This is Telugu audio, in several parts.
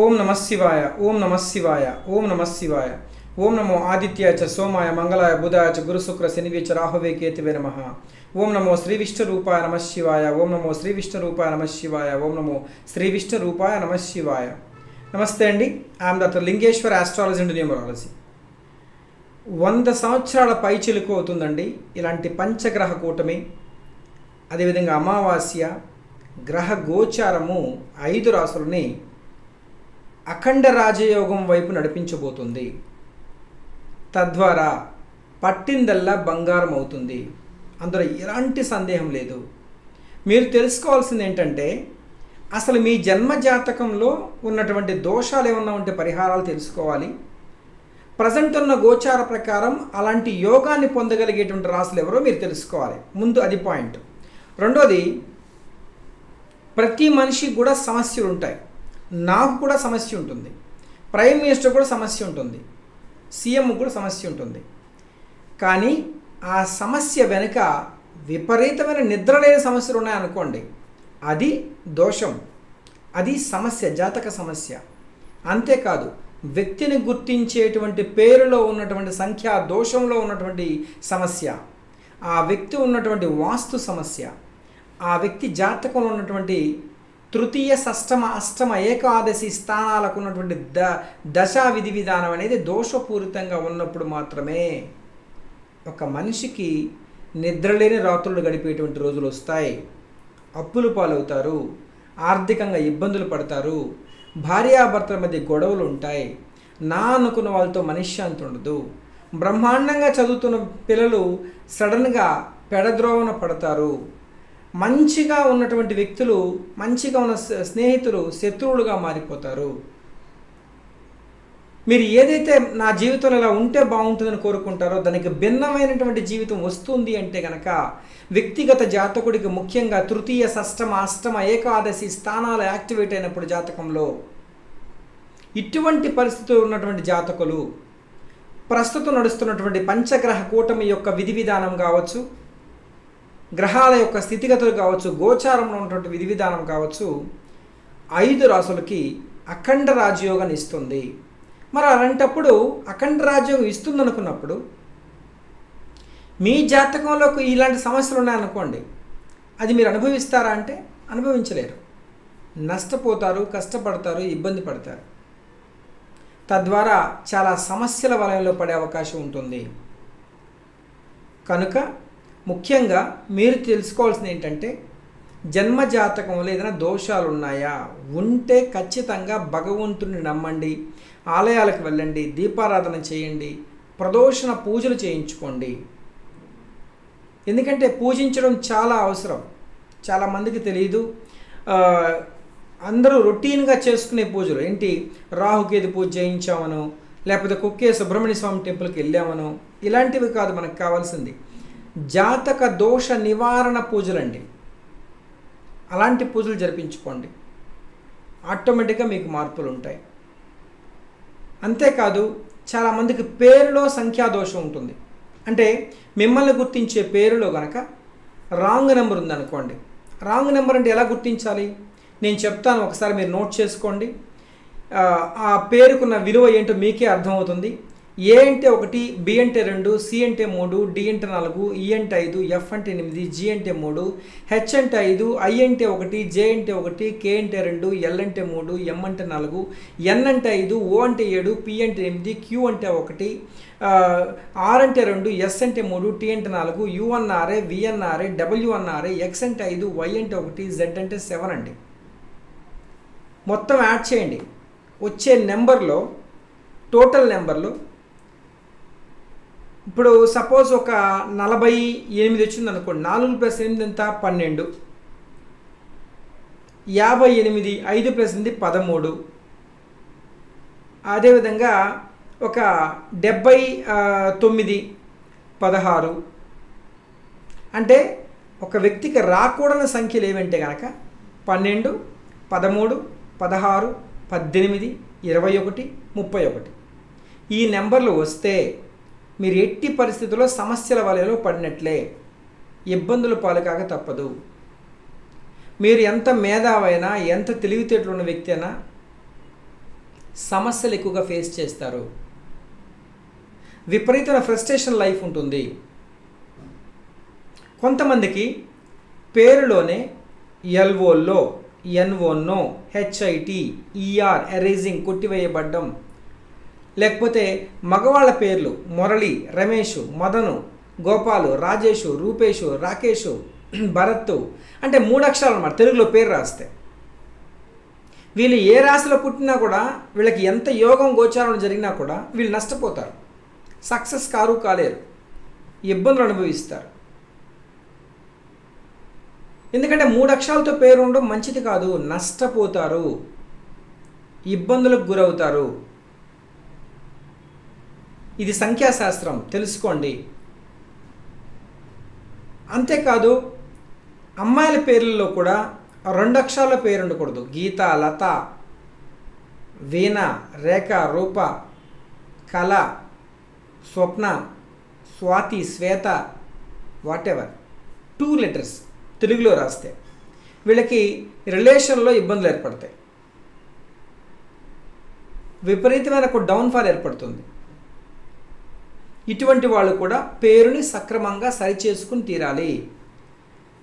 ఓం నమ శివాయ ఓం నమ శివాయ ఓం నమ శివాయ. ఓం నమో ఆదిత్య చ సోమాయ మంగళాయ బుధాయ చ గురు శుక్ర చ రాహువే కేతువే నమ. ఓం నమో శ్రీ విష్ణు రూపాయ నమ శివాయ ఓం నమో శ్రీ విష్ణు రూపాయ నమ శివాయ ఓం నమో శ్రీ విష్ణు రూపాయ నమ శివాయ. నమస్తే అండి I'm doctor Lingeshwar astrology and numerology. వంద సంవత్సరాల పైచిలుకు అవుతుందండి ఇలాంటి పంచగ్రహ కూటమి. అదేవిధంగా అమావాస్య గ్రహ గోచారము ఐదు రాసులని అఖండ రాజయోగం వైపు నడిపించబోతుంది. తద్వారా పట్టిందల్లా బంగారం అవుతుంది అందులో ఎలాంటి సందేహం లేదు. మీరు తెలుసుకోవాల్సింది ఏంటంటే అసలు మీ జన్మ జాతకంలో ఉన్నటువంటి దోషాలు ఏమన్నా ఉంటే పరిహారాలు తెలుసుకోవాలి. ప్రజెంట్ ఉన్న గోచార ప్రకారం అలాంటి యోగాన్ని పొందగలిగేటువంటి రాసులు ఎవరో మీరు తెలుసుకోవాలి. ముందు అది పాయింట్. రెండోది ప్రతి మనిషికి కూడా సమస్యలు ఉంటాయి నాకు కూడా సమస్య ఉంటుంది. ప్రైమ్ మినిస్టర్ కూడా సమస్య ఉంటుంది. సీఎం కూడా సమస్య ఉంటుంది. కానీ ఆ సమస్య వెనుక విపరీతమైన నిద్రలేని సమస్యలు ఉన్నాయనుకోండి అది దోషం. అది సమస్య జాతక సమస్య. అంతేకాదు వ్యక్తిని గుర్తించేటువంటి పేరులో ఉన్నటువంటి సంఖ్య దోషంలో ఉన్నటువంటి సమస్య. ఆ వ్యక్తి ఉన్నటువంటి వాస్తు సమస్య. ఆ వ్యక్తి జాతకంలో ఉన్నటువంటి తృతీయ షష్టమ అష్టమ ఏకాదశి స్థానాలకు ఉన్నటువంటి ద దశా విధి విధానం అనేది దోషపూరితంగా ఉన్నప్పుడు మాత్రమే ఒక మనిషికి నిద్రలేని రాత్రులు గడిపేటువంటి రోజులు వస్తాయి. అప్పులు పాలవుతారు ఆర్థికంగా ఇబ్బందులు పడతారు భార్యాభర్తల మధ్య గొడవలు ఉంటాయి. నా అనుకున్న వాళ్ళతో మనశ్శాంతి ఉండదు. బ్రహ్మాండంగా చదువుతున్న పిల్లలు సడన్గా పెడద్రోవన పడతారు. మంచిగా ఉన్నటువంటి వ్యక్తులు మంచిగా ఉన్న స్నేహితులు శత్రువులుగా మారిపోతారు. మీరు ఏదైతే నా జీవితంలో ఇలా ఉంటే బాగుంటుందని కోరుకుంటారో దానికి భిన్నమైనటువంటి జీవితం వస్తుంది అంటే కనుక వ్యక్తిగత జాతకుడికి ముఖ్యంగా తృతీయ షష్టమ అష్టమ ఏకాదశి స్థానాలు యాక్టివేట్ అయినప్పుడు జాతకంలో ఇటువంటి పరిస్థితులు ఉన్నటువంటి జాతకులు ప్రస్తుతం నడుస్తున్నటువంటి పంచగ్రహ కూటమి యొక్క విధి విధానం కావచ్చు గ్రహాల యొక్క స్థితిగతులు కావచ్చు గోచారంలో ఉన్నటువంటి విధి విధానం కావచ్చు ఐదు రాసులకి అఖండ రాజయోగాన్ని ఇస్తుంది. మరి అలాంటప్పుడు అఖండ రాజ్యోగం ఇస్తుంది అనుకున్నప్పుడు మీ జాతకంలోకి ఇలాంటి సమస్యలు ఉన్నాయనుకోండి అది మీరు అనుభవిస్తారా అంటే అనుభవించలేరు. నష్టపోతారు కష్టపడతారు ఇబ్బంది పడతారు. తద్వారా చాలా సమస్యల వలయంలో పడే అవకాశం ఉంటుంది. కనుక ముఖ్యంగా మీరు తెలుసుకోవాల్సింది ఏంటంటే జన్మ జాతకంలో ఏదైనా దోషాలు ఉన్నాయా ఉంటే ఖచ్చితంగా భగవంతుని నమ్మండి ఆలయాలకు వెళ్ళండి దీపారాధన చేయండి ప్రదోషణ పూజలు చేయించుకోండి. ఎందుకంటే పూజించడం చాలా అవసరం. చాలామందికి తెలియదు అందరూ రొటీన్గా చేసుకునే పూజలు. ఏంటి? రాహుకేతు పూజ చేయించామను లేకపోతే కుక్కే సుబ్రహ్మణ్య స్వామి టెంపుల్కి వెళ్ళామను ఇలాంటివి కాదు మనకు కావాల్సింది. జాతక దోష నివారణ పూజలండి. అలాంటి పూజలు జరిపించుకోండి. ఆటోమేటిక్గా మీకు మార్పులు ఉంటాయి అంతేకాదు చాలామందికి పేరులో సంఖ్యాదోషం ఉంటుంది. అంటే మిమ్మల్ని గుర్తించే పేరులో కనుక రాంగ్ నెంబర్ ఉందనుకోండి. రాంగ్ నెంబర్ అంటే ఎలా గుర్తించాలి? నేను చెప్తాను ఒకసారి మీరు నోట్ చేసుకోండి. ఆ పేరుకున్న విలువ ఏంటో మీకే అర్థమవుతుంది. ఏ అంటే ఒకటి బి అంటే రెండు సి అంటే మూడు డి అంటే నాలుగు ఈ అంటే ఐదు ఎఫ్ అంటే ఎనిమిది జి అంటే మూడు హెచ్ అంటే ఐదు ఐ అంటే ఒకటి జే అంటే ఒకటి కే అంటే రెండు ఎల్ అంటే మూడు ఎం అంటే నాలుగు ఎన్ అంటే ఐదు ఓ అంటే ఏడు పి అంటే ఎనిమిది క్యూ అంటే ఒకటి ఆర్ అంటే రెండు ఎస్ అంటే మూడు టీ అంటే నాలుగు యుఎన్ఆర్ఏ విఎన్ఆర్ఏ డబ్ల్యూఎన్ఆర్ఏ ఎక్స్ అంటే ఐదు వై అంటే ఒకటి జెడ్ అంటే సెవెన్ అండి. మొత్తం యాడ్ చేయండి. వచ్చే నెంబర్లో టోటల్ నెంబర్లో ఇప్పుడు సపోజ్ ఒక నలభై ఎనిమిది వచ్చింది అనుకోండి నాలుగు ప్లస్ ఎనిమిది ఎంత? పన్నెండు. యాభై ఎనిమిది ఐదు ప్లస్ ఎనిమిది పదమూడు. అదేవిధంగా ఒక డెబ్బై తొమ్మిది పదహారు. అంటే ఒక వ్యక్తికి రాకూడని సంఖ్యలు ఏమంటే కనుక పన్నెండు పదమూడు పదహారు పద్దెనిమిది ఇరవై ఒకటి ముప్పై ఒకటి. ఈ నెంబర్లు వస్తే మీరు ఎట్టి పరిస్థితుల్లో సమస్యల వలయలో పడినట్లే ఇబ్బందులు పాలుకాక తప్పదు. మీరు ఎంత మేధావైనా ఎంత తెలివితేటలు ఉన్న వ్యక్తి అయినా సమస్యలు ఎక్కువగా ఫేస్ చేస్తారు. విపరీతమైన ఫ్రస్ట్రేషన్ లైఫ్ ఉంటుంది. కొంతమందికి పేరులోనే ఎల్ఓలో ఎన్ఓనో హెచ్ఐటి ఈఆర్ ఎరేజింగ్ కొట్టివేయబడ్డం లేకపోతే మగవాళ్ళ పేర్లు మురళి రమేష్ మదను గోపాలు రాజేషు రూపేషు రాకేషు భరత్ అంటే మూడు అక్షరాలు అన్నమాట. తెలుగులో పేరు రాస్తే. వీళ్ళు ఏ రాశిలో పుట్టినా కూడా వీళ్ళకి ఎంత యోగం గోచారం జరిగినా కూడా వీళ్ళు నష్టపోతారు. సక్సెస్ కారు కాలేరు. ఇబ్బందులు అనుభవిస్తారు. ఎందుకంటే మూడు అక్షరాలతో పేరు ఉండడం మంచిది కాదు. నష్టపోతారు. ఇబ్బందులకు గురవుతారు. ఇది సంఖ్యాశాస్త్రం. తెలుసుకోండి. అంతేకాదు అమ్మాయిల పేర్లలో కూడా రెండు అక్షరాల పేరు ఉండకూడదు గీత లత Veena Rekha Roopa Kala Swapna Swathi Shweta whatever. Two letters తెలుగులో రాస్తే వీళ్ళకి రిలేషన్లో ఇబ్బందులు ఏర్పడతాయి. విపరీతమైన ఒక డౌన్ఫాల్ ఏర్పడుతుంది. ఇటువంటి వాళ్ళు కూడా పేరుని సక్రమంగా సరిచేసుకుని తీరాలి.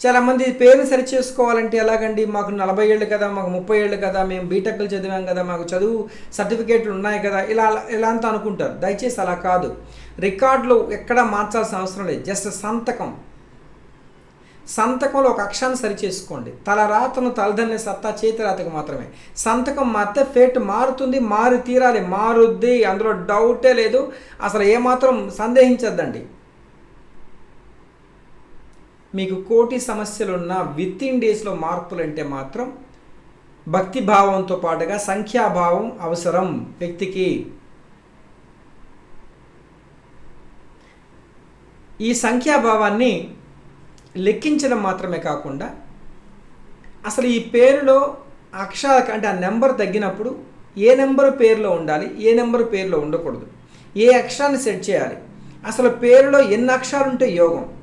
చాలామంది పేరుని సరి చేసుకోవాలంటే ఎలాగండి? మాకు నలభై ఏళ్ళు కదా మాకు ముప్పై ఏళ్ళు కదా మేము బీటెక్లు చదివాం కదా మాకు చదువు సర్టిఫికేట్లు ఉన్నాయి కదా ఇలా ఇలా అంతా అనుకుంటారు. దయచేసి అలా కాదు. రికార్డులు ఎక్కడా మార్చాల్సిన అవసరం లేదు. జస్ట్ సంతకం. సంతకంలో ఒక అక్షరాన్ని సరిచేసుకోండి. తల రాతను తలదన్నే సత్తా చేతి రాతకు మాత్రమే. సంతకం మారితే ఫేట్ మారుతుంది మారి తీరాలి. మారుద్ది అందులో డౌటే లేదు. అసలు ఏమాత్రం సందేహించద్దండి. మీకు కోటి సమస్యలున్న విత్ ఇన్ డేస్లో మార్పులు అంటే మాత్రం భక్తి భావంతో పాటుగా సంఖ్యాభావం అవసరం వ్యక్తికి. ఈ సంఖ్యాభావాన్ని లెక్కించడం మాత్రమే కాకుండా అసలు ఈ పేరులో అక్షరాల అంటే ఆ నెంబర్ తగ్గినప్పుడు ఏ నెంబర్ పేరులో ఉండాలి ఏ నెంబర్ పేరులో ఉండకూడదు. ఏ అక్షరాన్ని సెట్ చేయాలి అసలు పేరులో ఎన్ని అక్షరాలు ఉంటే యోగం?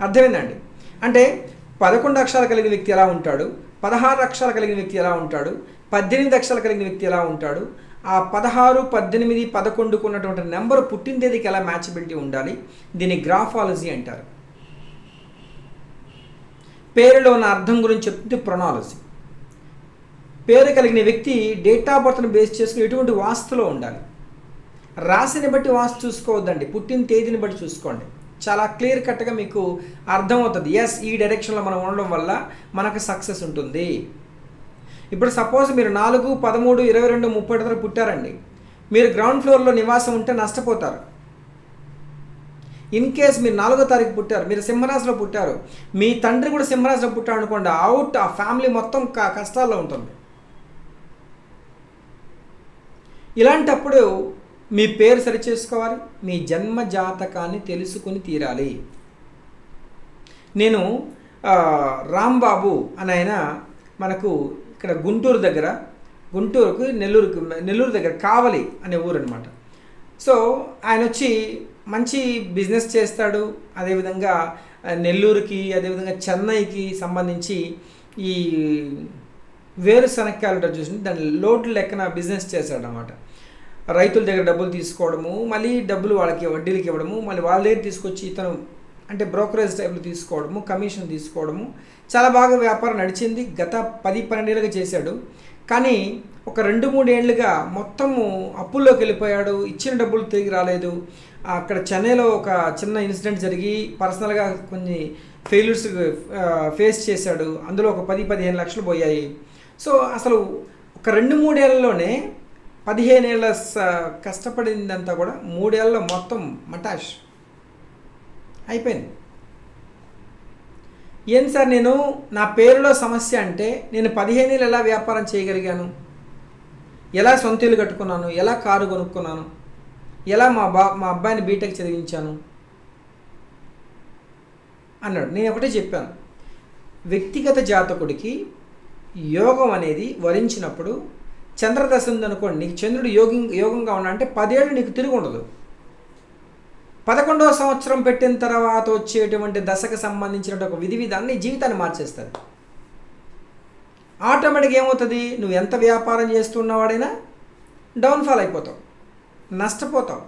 అర్థమైందండి? అంటే పదకొండు అక్షరాలు కలిగిన వ్యక్తి ఎలా ఉంటాడు పదహారు అక్షరాలు కలిగిన వ్యక్తి ఎలా ఉంటాడు పద్దెనిమిది అక్షరాలు కలిగిన వ్యక్తి ఎలా ఉంటాడు ఆ పదహారు పద్దెనిమిది పదకొండుకు ఉన్నటువంటి నెంబర్ పుట్టిన తేదీకి ఎలా మ్యాచబిలిటీ ఉండాలి? దీన్ని గ్రాఫాలజీ అంటారు. పేరులో ఉన్న అర్థం గురించి చెప్తుంది ప్రొనాలజీ. పేరు కలిగిన వ్యక్తి డేట్ ఆఫ్ బర్త్ను బేస్ చేసుకుని ఎటువంటి వాస్తులో ఉండాలి? రాశిని బట్టి వాస్తు చూసుకోవద్దండి. పుట్టిన తేదీని బట్టి చూసుకోండి. చాలా క్లియర్ కట్గా మీకు అర్థమవుతుంది. ఎస్ ఈ డైరెక్షన్లో మనం ఉండడం వల్ల మనకు సక్సెస్ ఉంటుంది. ఇప్పుడు సపోజ్ మీరు నాలుగు పదమూడు ఇరవై రెండు ముప్పై తరగతి పుట్టారండి. మీరు గ్రౌండ్ ఫ్లోర్లో నివాసం ఉంటే నష్టపోతారు. ఇన్ కేస్ మీరు నాలుగో తారీఖు పుట్టారు మీరు సింహరాశిలో పుట్టారు మీ తండ్రి కూడా సింహరాశిలో పుట్టారు అనుకోండి అవుట్ ఆ ఫ్యామిలీ మొత్తం క- కష్టాల్లో ఉంటుంది. ఇలాంటప్పుడు మీ పేరు సరిచేసుకోవాలి మీ జన్మ జాతకాన్ని తెలుసుకుని తీరాలి. నేను రాంబాబు అని ఆయన మనకు ఇక్కడ గుంటూరు దగ్గర గుంటూరుకు నెల్లూరుకు నెల్లూరు దగ్గర కావలి అనే ఊరు అనమాట సో ఆయన వచ్చి మంచి బిజినెస్ చేస్తాడు. అదేవిధంగా నెల్లూరుకి అదేవిధంగా చెన్నైకి సంబంధించి ఈ వేరుశనక్కాయలు చూసి దాని లోడ్లు లెక్కన బిజినెస్ చేశాడు అనమాట రైతుల దగ్గర డబ్బులు తీసుకోవడము మళ్ళీ డబ్బులు వాళ్ళకి వడ్డీలకి ఇవ్వడము మళ్ళీ వాళ్ళ దగ్గర తీసుకొచ్చి ఇతను అంటే బ్రోకరేజ్ టైప్లో తీసుకోవడము కమిషన్ తీసుకోవడము చాలా బాగా వ్యాపారం నడిచింది. గత పది పన్నెండేళ్ళుగా చేశాడు. కానీ ఒక రెండు మూడేళ్ళుగా మొత్తము అప్పుల్లోకి వెళ్ళిపోయాడు. ఇచ్చిన డబ్బులు తిరిగి రాలేదు. అక్కడ చెన్నైలో ఒక చిన్న ఇన్సిడెంట్ జరిగి పర్సనల్గా కొన్ని ఫెయిల్యూర్స్ ఫేస్ చేశాడు. అందులో ఒక పది పదిహేను లక్షలు పోయాయి. సో అసలు ఒక రెండు మూడేళ్ళలోనే పదిహేనేళ్ళ స- కష్టపడిందంతా కూడా మూడేళ్ళలో మొత్తం మటాష్. అయిపోయింది. ఏం సార్ నేను? నా పేరులో సమస్య అంటే నేను పదిహేను ఏళ్ళు ఎలా వ్యాపారం చేయగలిగాను? ఎలా సొంత ఇల్లు కట్టుకున్నాను? ఎలా కారు కొనుక్కున్నాను? ఎలా మా బా మా అబ్బాయిని బీటెక్ చదివించాను? అన్నాడు. నేను ఒకటే చెప్పాను. వ్యక్తిగత జాతకుడికి యోగం అనేది వరించినప్పుడు చంద్రదశ ఉందనుకోండి నీకు చంద్రుడు యోగి యోగంగా ఉన్నా అంటే పదేళ్ళు నీకు తిరిగి ఉండదు. పదకొండవ సంవత్సరం పెట్టిన తర్వాత వచ్చేటువంటి దశకు సంబంధించిన ఒక విధి విధాన్ని జీవితాన్ని మార్చేస్తుంది ఆటోమేటిక్గా ఏమవుతుంది? నువ్వు ఎంత వ్యాపారం చేస్తున్నవాడైనా డౌన్ఫాల్ అయిపోతావు. నష్టపోతావు.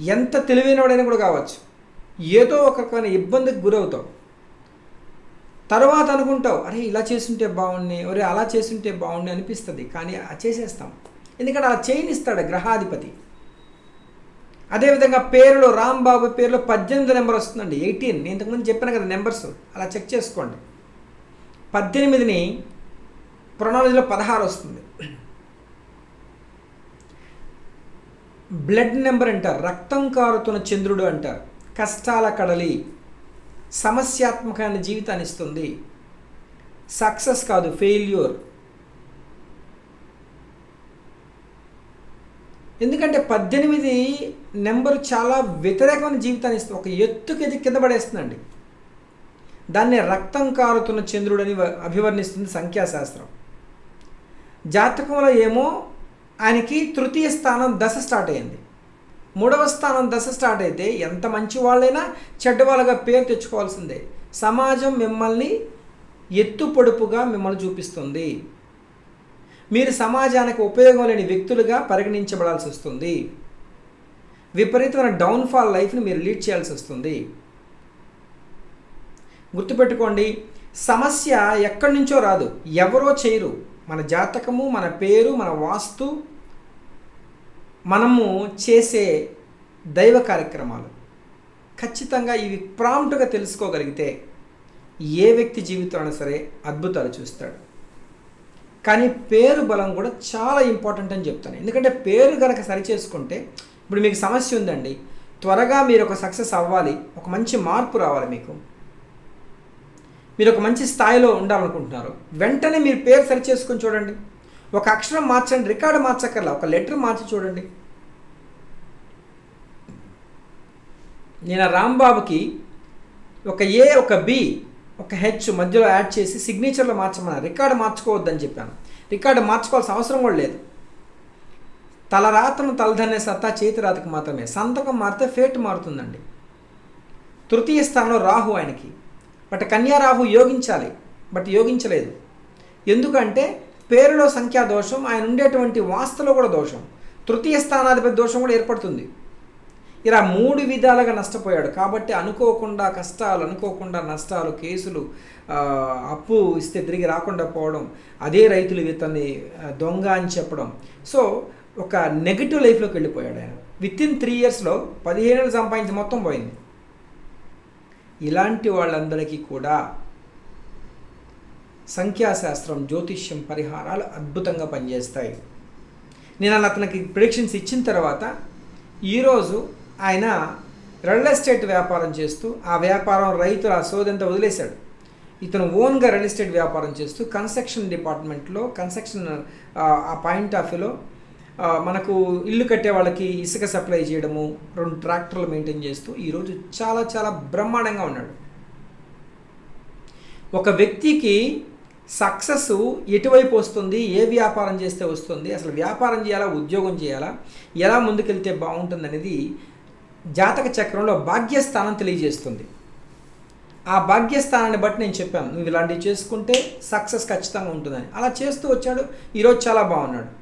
ఎంత తెలివైనవాడైనా కూడా కావచ్చు. ఏదో ఒక ఇబ్బందికి గురవుతావు. తర్వాత అనుకుంటావు అరే ఇలా చేస్తుంటే బాగుండి ఒరే అలా చేస్తుంటే బాగుండి అనిపిస్తుంది. కానీ ఆ చేసేస్తాం. ఎందుకంటే అలా చేయనిస్తాడు గ్రహాధిపతి. అదేవిధంగా పేరులో రాంబాబు పేరులో పద్దెనిమిది నెంబర్ వస్తుందండి. ఎయిటీన్. నేను ఇంతకుముందు చెప్పాను కదా నెంబర్స్. అలా చెక్ చేసుకోండి. పద్దెనిమిదిని ప్రొనాలజీలో పదహారు వస్తుంది. బ్లడ్ నెంబర్ అంటారు. రక్తం కారుతున్న చంద్రుడు అంటారు. కష్టాల కడలి సమస్యాత్మకమైన జీవితాన్ని ఇస్తుంది. సక్సెస్ కాదు ఫెయిల్యూర్. ఎందుకంటే పద్దెనిమిది నెంబరు చాలా వ్యతిరేకమైన జీవితాన్ని ఇస్తుంది. ఒక ఎత్తుకి ఎది కింద పడేస్తుందండి. దాన్ని రక్తం కారుతున్న చంద్రుడని అభివర్ణిస్తుంది సంఖ్యాశాస్త్రం. జాతకంలో ఏమో ఆయనకి తృతీయ స్థానం దశ స్టార్ట్ అయింది. మూడవ స్థానం దశ స్టార్ట్ అయితే ఎంత మంచి వాళ్ళైనా చెడ్డవాళ్ళగా పేరు తెచ్చుకోవాల్సిందే. సమాజం మిమ్మల్ని ఎత్తు పొడుపుగా మిమ్మల్ని చూపిస్తుంది. మీరు సమాజానికి ఉపయోగం లేని వ్యక్తులుగా పరిగణించబడాల్సి వస్తుంది. విపరీతమైన డౌన్ఫాల్ లైఫ్ని మీరు లీడ్ చేయాల్సి వస్తుంది. గుర్తుపెట్టుకోండి సమస్య ఎక్కడి నుంచో రాదు ఎవరో చేయరు. మన జాతకము మన పేరు మన వాస్తు మనము చేసే దైవ కార్యక్రమాలు. ఖచ్చితంగా ఇవి ప్రాంప్ట్గా తెలుసుకోగలిగితే ఏ వ్యక్తి జీవితంలో సరే అద్భుతాలు చూస్తాడు. కానీ పేరు బలం కూడా చాలా ఇంపార్టెంట్ అని చెప్తాను. ఎందుకంటే పేరు కనుక సరి చేసుకుంటే ఇప్పుడు మీకు సమస్య ఉందండి. త్వరగా మీరు ఒక సక్సెస్ అవ్వాలి. ఒక మంచి మార్పు రావాలి మీకు. మీరు ఒక మంచి స్థాయిలో ఉండాలనుకుంటున్నారు. వెంటనే మీరు పేరు సరి చేసుకొని చూడండి. ఒక అక్షరం మార్చండి రికార్డు మార్చక్కర్లా. ఒక లెటర్ మార్చి చూడండి. నేను రాంబాబుకి ఒక ఏ ఒక బి ఒక హెచ్ మధ్యలో యాడ్ చేసి సిగ్నేచర్లో మార్చమని రికార్డు మార్చుకోవద్దని చెప్పాను. రికార్డు మార్చుకోవాల్సిన అవసరం కూడా లేదు. తలరాతను తలదన్నే సత్తా చేతి రాతకు మాత్రమే. సంతకం మారితే ఫేట్ మారుతుందండి. తృతీయ స్థానంలో రాహు ఆయనకి. But Kanya Rahu యోగించాలి. బట్ యోగించలేదు. ఎందుకంటే పేరులో సంఖ్యా దోషం ఆయన ఉండేటువంటి వాస్తులో కూడా దోషం. తృతీయ స్థానాధిపతి దోషం కూడా ఏర్పడుతుంది. ఇలా మూడు విధాలుగా నష్టపోయాడు. కాబట్టి అనుకోకుండా కష్టాలు అనుకోకుండా నష్టాలు కేసులు అప్పు ఇస్తే తిరిగి రాకుండా పోవడం అదే రైతులు ఇతన్ని దొంగ అని చెప్పడం. సో ఒక నెగిటివ్ లైఫ్లోకి వెళ్ళిపోయాడు ఆయన. విత్ ఇన్ త్రీ ఇయర్స్లో పదిహేను సంపాదించి మొత్తం పోయింది. ఇలాంటి వాళ్ళందరికీ కూడా సంఖ్యాశాస్త్రం జ్యోతిష్యం పరిహారాలు అద్భుతంగా పనిచేస్తాయి. నేను అలా అతనికి ప్రిడిక్షన్స్ ఇచ్చిన తర్వాత ఈరోజు ఆయన రియల్ ఎస్టేట్ వ్యాపారం చేస్తూ ఆ వ్యాపారం రైతుల సోదంతా వదిలేశాడు. ఇతను ఓన్గా రియల్ ఎస్టేట్ వ్యాపారం చేస్తూ కన్స్ట్రక్షన్ డిపార్ట్మెంట్లో కన్స్ట్రక్షన్ ఆ పాయింట్ ఆఫ్ వ్యూలో మనకు ఇల్లు కట్టే వాళ్ళకి ఇసుక సప్లై చేయడము రెండు ట్రాక్టర్లు మెయింటైన్ చేస్తూ ఈరోజు చాలా చాలా బ్రహ్మాండంగా ఉన్నాడు. ఒక వ్యక్తికి సక్సెస్ ఎటువైపు వస్తుంది ఏ వ్యాపారం చేస్తే వస్తుంది అసలు వ్యాపారం చేయాలా ఉద్యోగం చేయాలా ఎలా ముందుకెళ్తే బాగుంటుంది అనేది జాతక చక్రంలో భాగ్యస్థానం తెలియజేస్తుంది. ఆ భాగ్యస్థానాన్ని బట్టి నేను చెప్పాను నువ్వు ఇలాంటివి చేసుకుంటే సక్సెస్ ఖచ్చితంగా ఉంటుందని. అలా చేస్తూ వచ్చాడు. ఈరోజు చాలా బాగున్నాడు.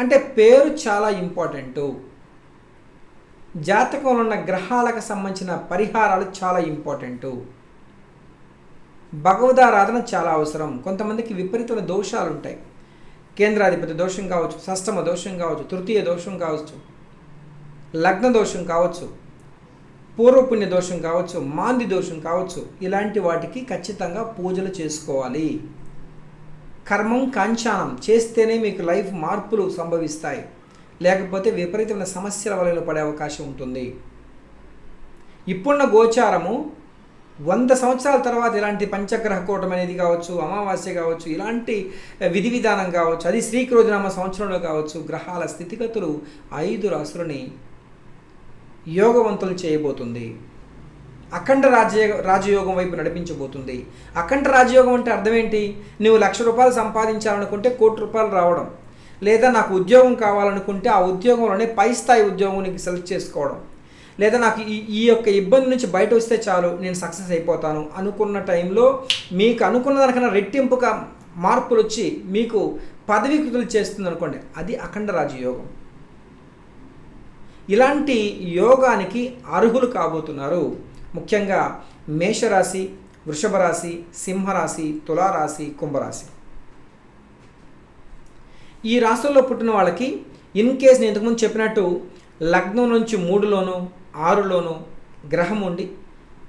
అంటే పేరు చాలా ఇంపార్టెంటు. జాతకంలో ఉన్న గ్రహాలకు సంబంధించిన పరిహారాలు చాలా ఇంపార్టెంటు. భగవదారాధన చాలా అవసరం. కొంతమందికి విపరీతమైన దోషాలు ఉంటాయి కేంద్రాధిపతి దోషం కావచ్చు షష్టమ దోషం కావచ్చు తృతీయ దోషం కావచ్చు. లగ్న దోషం కావచ్చు పూర్వపుణ్య దోషం కావచ్చు మాంది దోషం కావచ్చు ఇలాంటి వాటికి ఖచ్చితంగా పూజలు చేసుకోవాలి. కర్మం కాంచానం చేస్తేనే మీకు లైఫ్ మార్పులు సంభవిస్తాయి. లేకపోతే విపరీతమైన సమస్యల వలన పడే అవకాశం ఉంటుంది. ఇప్పుడున్న గోచారము వంద సంవత్సరాల తర్వాత ఇలాంటి పంచగ్రహ కూటం అనేది కావచ్చు అమావాస్య కావచ్చు ఇలాంటి విధి విధానం కావచ్చు అది శ్రీకృజనామ సంవత్సరంలో కావచ్చు గ్రహాల స్థితిగతులు ఐదు రాసులని యోగవంతులు చేయబోతుంది. అఖండ రాజ్య రాజయోగం వైపు నడిపించబోతుంది. అఖండ రాజయోగం అంటే అర్థం ఏంటి నువ్వు లక్ష రూపాయలు సంపాదించాలనుకుంటే కోటి రూపాయలు రావడం. లేదా నాకు ఉద్యోగం కావాలనుకుంటే ఆ ఉద్యోగంలోనే పై స్థాయి ఉద్యోగం నీకు సెలెక్ట్ చేసుకోవడం. లేదా నాకు ఈ ఈ యొక్క ఇబ్బంది నుంచి బయట వస్తే చాలు నేను సక్సెస్ అయిపోతాను అనుకున్న టైంలో మీకు అనుకున్న దానికన్నా రెట్టింపుగా మార్పులు వచ్చి మీకు పదవీకృతులు చేస్తుంది అనుకోండి. అది అఖండ రాజయోగం. ఇలాంటి యోగానికి అర్హులు కాబోతున్నారు. ముఖ్యంగా మేషరాశి వృషభ రాశి సింహరాశి తులారాశి కుంభరాశి. ఈ రాశుల్లో పుట్టిన వాళ్ళకి ఇన్ కేస్ నేను ఇంతకుముందు చెప్పినట్టు లగ్నం నుంచి మూడులోనూ ఆరులోనూ గ్రహం ఉండి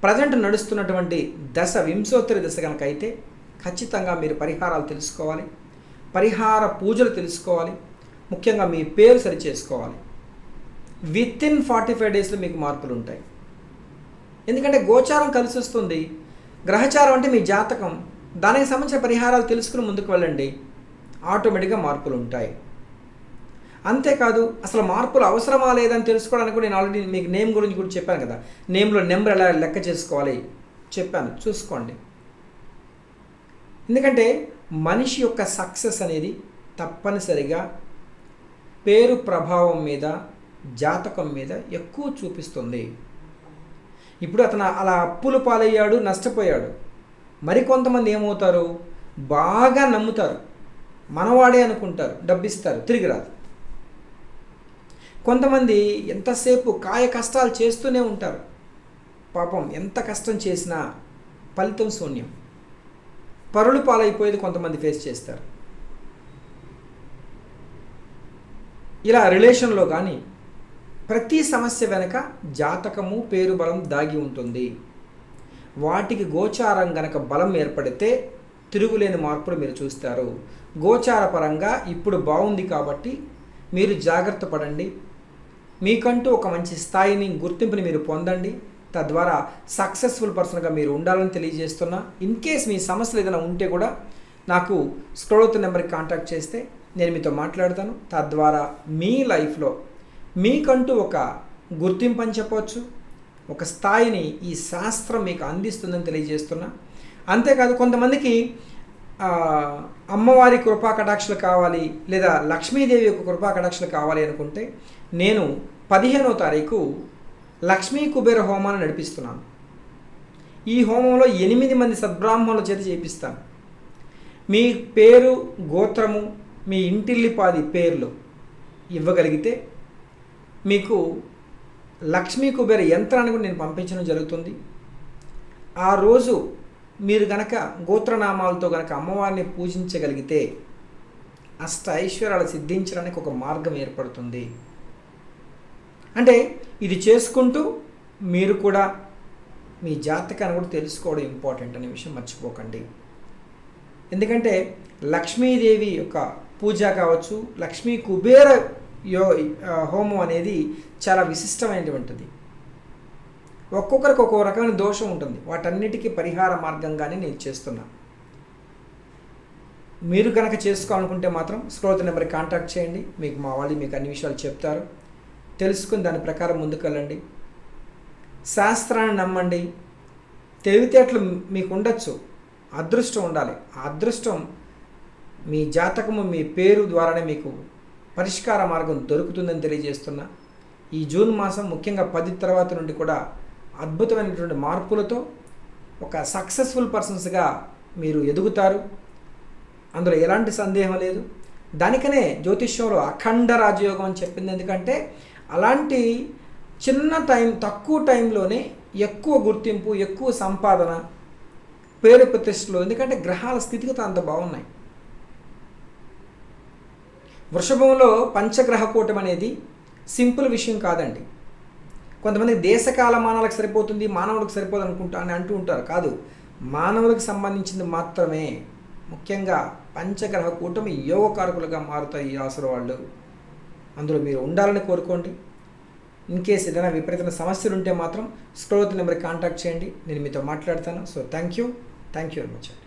ప్రజెంట్ నడుస్తున్నటువంటి దశ వింశోత్తరి దశ కనుక అయితే ఖచ్చితంగా మీరు పరిహారాలు తెలుసుకోవాలి. పరిహార పూజలు తెలుసుకోవాలి. ముఖ్యంగా మీ పేరు సరి చేసుకోవాలి విత్ ఇన్ ఫార్టీ ఫైవ్ డేస్లో మీకు మార్పులు ఉంటాయి. ఎందుకంటే గోచారం కలిసి వస్తుంది. గ్రహచారం అంటే మీ జాతకం. దానికి సంబంధించిన పరిహారాలు తెలుసుకుని ముందుకు వెళ్ళండి. ఆటోమేటిక్గా మార్పులు ఉంటాయి. అంతేకాదు అసలు మార్పులు అవసరమా లేదని తెలుసుకోవడానికి కూడా నేను ఆల్రెడీ మీకు నేమ్ గురించి కూడా చెప్పాను కదా. నేమ్లో నెంబర్ ఎలా లెక్క చేసుకోవాలి చెప్పాను. చూసుకోండి. ఎందుకంటే మనిషి యొక్క సక్సెస్ అనేది తప్పనిసరిగా పేరు ప్రభావం మీద జాతకం మీద ఎక్కువ చూపిస్తుంది. ఇప్పుడు అతను అలా అప్పులు పాలయ్యాడు నష్టపోయాడు. మరికొంతమంది ఏమవుతారు? బాగా నమ్ముతారు. మనవాడే అనుకుంటారు డబ్బిస్తారు తిరిగి రాదు. కొంతమంది ఎంతసేపు కాయ కష్టాలు చేస్తూనే ఉంటారు. పాపం ఎంత కష్టం చేసినా ఫలితం శూన్యం. పరులు పాలైపోయేది కొంతమంది ఫేస్ చేస్తారు. ఇలా రిలేషన్లో కానీ ప్రతి సమస్య వెనక జాతకము పేరు బలం దాగి ఉంటుంది. వాటికి గోచారం గనక బలం ఏర్పడితే తిరుగులేని మార్పులు మీరు చూస్తారు. గోచార పరంగా ఇప్పుడు బాగుంది కాబట్టి మీరు జాగ్రత్త పడండి. మీకంటూ ఒక మంచి స్థాయిని గుర్తింపుని మీరు పొందండి. తద్వారా సక్సెస్ఫుల్ పర్సన్గా మీరు ఉండాలని తెలియజేస్తున్నా. ఇన్ కేస్ మీ సమస్యలు ఏదైనా ఉంటే కూడా నాకు స్క్రోల్ నెంబర్కి కాంటాక్ట్ చేస్తే నేను మీతో మాట్లాడతాను. తద్వారా మీ లైఫ్లో మీకంటూ ఒక గుర్తింపు అని చెప్పవచ్చు. ఒక స్థాయిని ఈ శాస్త్రం మీకు అందిస్తుందని తెలియజేస్తున్నా. అంతేకాదు కొంతమందికి అమ్మవారి కృపా కటాక్షలు కావాలి లేదా లక్ష్మీదేవి యొక్క కృపా కటాక్షలు కావాలి అనుకుంటే నేను పదిహేనో తారీఖు లక్ష్మీ కుబేర హోమాన్ని నడిపిస్తున్నాను. ఈ హోమంలో ఎనిమిది మంది సద్బ్రాహ్మణుల చేత చేపిస్తాను. మీ పేరు గోత్రము మీ ఇంటిల్లిపాది పేర్లు ఇవ్వగలిగితే మీకు లక్ష్మీ కుబేర యంత్రాన్ని కూడా నేను పంపించడం జరుగుతుంది. ఆ రోజు మీరు గనక గోత్రనామాలతో గనక అమ్మవారిని పూజించగలిగితే అష్ట ఐశ్వర్యాలు సిద్ధించడానికి ఒక మార్గం ఏర్పడుతుంది. అంటే ఇది చేసుకుంటూ మీరు కూడా మీ జాతకాన్ని కూడా తెలుసుకోవడం ఇంపార్టెంట్ అనే విషయం మర్చిపోకండి. ఎందుకంటే లక్ష్మీదేవి యొక్క పూజ కావచ్చు లక్ష్మీ కుబేర యో హోమం అనేది చాలా విశిష్టమైనటువంటిది. ఒక్కొక్కరికి ఒక్కొక్క రకమైన దోషం ఉంటుంది. వాటన్నిటికీ పరిహార మార్గంగానే నేను చేస్తున్నా. మీరు కనుక చేసుకోవాలనుకుంటే మాత్రం స్క్రోత్ నెంబర్కి కాంటాక్ట్ చేయండి. మీకు మా వాళ్ళు మీకు అన్ని విషయాలు చెప్తారు. తెలుసుకుని దాని ప్రకారం ముందుకెళ్ళండి. శాస్త్రాన్ని నమ్మండి. తెలివితేటలు మీకు ఉండొచ్చు. అదృష్టం ఉండాలి. ఆ అదృష్టం మీ జాతకము మీ పేరు ద్వారానే మీకు పరిష్కార మార్గం దొరుకుతుందని తెలియజేస్తున్నా. ఈ జూన్ మాసం ముఖ్యంగా పది తర్వాత నుండి కూడా అద్భుతమైనటువంటి మార్పులతో ఒక సక్సెస్ఫుల్ పర్సన్స్గా మీరు ఎదుగుతారు. అందులో ఎలాంటి సందేహం లేదు. దానికనే జ్యోతిష్యంలో అఖండ రాజయోగం అని చెప్పింది. ఎందుకంటే అలాంటి చిన్న టైం తక్కువ టైంలోనే ఎక్కువ గుర్తింపు ఎక్కువ సంపాదన పేరు ప్రతిష్టలు ఎందుకంటే గ్రహాల స్థితిగత అంత బాగున్నాయి. వృషభంలో పంచగ్రహ కూటం అనేది సింపుల్ విషయం కాదండి. కొంతమంది దేశకాల మానవులకు సరిపోతుంది మానవులకు సరిపోదు అనుకుంటా అని అంటూ ఉంటారు. కాదు మానవులకు సంబంధించింది మాత్రమే. ముఖ్యంగా పంచగ్రహ కూటమి యోగకారకులుగా మారుతాయి ఈ రాసుల వాళ్ళు అందులో మీరు ఉండాలని కోరుకోండి. ఇన్ కేస్ ఏదైనా విపరీతమైన సమస్యలు ఉంటే మాత్రం స్క్రోత్ నెంబర్కి కాంటాక్ట్ చేయండి. నేను మీతో మాట్లాడతాను. So thank you. Thank you very much అండి.